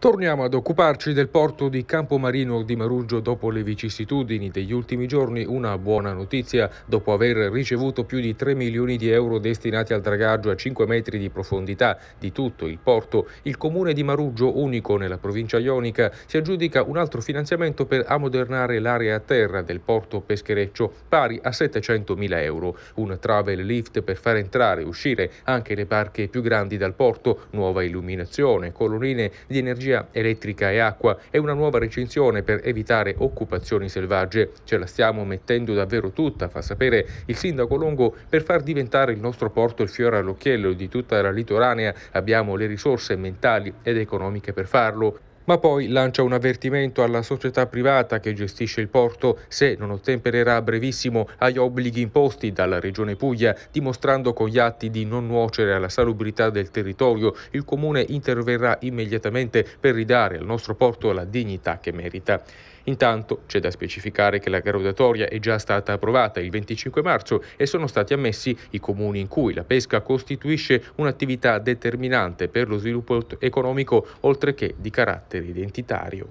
Torniamo ad occuparci del porto di Campomarino di Maruggio dopo le vicissitudini degli ultimi giorni. Una buona notizia, dopo aver ricevuto più di 3 milioni di euro destinati al dragaggio a 5 metri di profondità di tutto il porto, il comune di Maruggio, unico nella provincia ionica, si aggiudica un altro finanziamento per ammodernare l'area a terra del porto Peschereccio, pari a 700 mila euro. Un travel lift per far entrare e uscire anche le barche più grandi dal porto, nuova illuminazione, colonnine di energia energia elettrica e acqua e una nuova recinzione per evitare occupazioni selvagge. Ce la stiamo mettendo davvero tutta, fa sapere il sindaco Longo, per far diventare il nostro porto il fiore all'occhiello di tutta la litoranea. Abbiamo le risorse mentali ed economiche per farlo ma poi lancia un avvertimento alla società privata che gestisce il porto se non ottempererà a brevissimo agli obblighi imposti dalla Regione Puglia, dimostrando con gli atti di non nuocere alla salubrità del territorio, il Comune interverrà immediatamente per ridare al nostro porto la dignità che merita. Intanto c'è da specificare che la graduatoria è già stata approvata il 25 marzo e sono stati ammessi i comuni in cui la pesca costituisce un'attività determinante per lo sviluppo economico oltre che di carattere identitario.